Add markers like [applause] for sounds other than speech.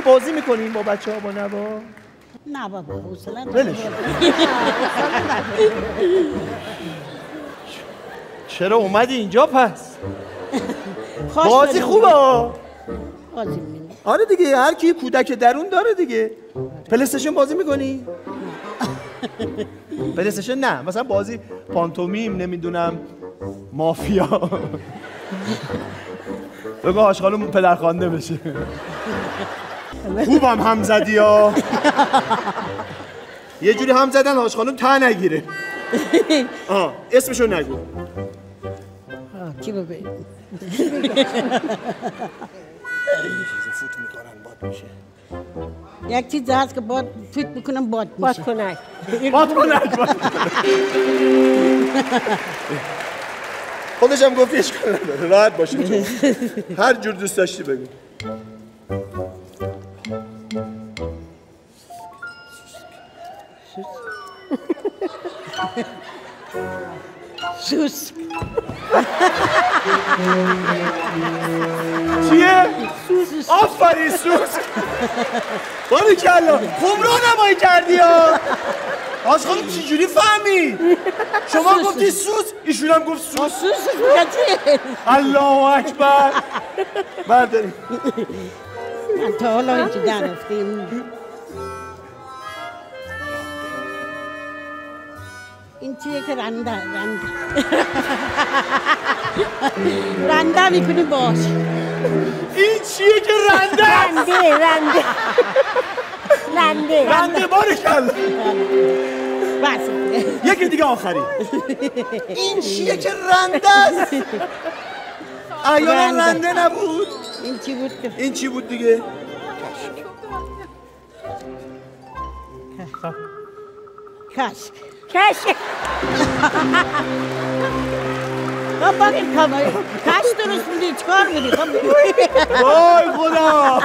بازی می‌کنیم با بچه ها با نوا نه بابا حوصله ندارم. چرا اومدی اینجا پس بازی. خوبه. بازی. آره دیگه هر کی کودک درون داره دیگه پلیستشن بازی می‌کنی پلیستشن [laughs] نه مثلا بازی پانتومیم نمی‌دونم مافیا [laughs] بگو هاش خانم پدرخوانده بشه [laughs] خوبم هم زدی ها. [laughs] یه جوری هم زدن هاش خانم تا نگیره. [laughs] آه اسمشو نگو. آه، چی بگویم فوت می‌کنن باد میشه یک چیز هست که باد فیت می‌کنم باد باد میشه. کنک [laughs] باد کنک باد خودش هم گفتی اشکال نداره. راحت باشه. هر جور دوست داشتی بگو. [laughs] سوس چیه؟ آفرین سوس. باری کلا. خوب رو نمایی کردی ها. آج خانم چجوری فهمی؟ شما گفتی سوس. ایشون هم گفت سوس. سوس. الله اکبر. برداریم. من تا حالا اینجا نرفتیم چیه که رنده رنده رنده می‌کنی باش این چیه که رنده؟ رنده رنده رنده رنده کلا بس یکی دیگه آخری این چیه که رنده است ایانا رنده. نبود این چی بود این چی بود دیگه کشک کشک خب بگیم کامل کشک درست بودی چکار بودی خب وای خدا.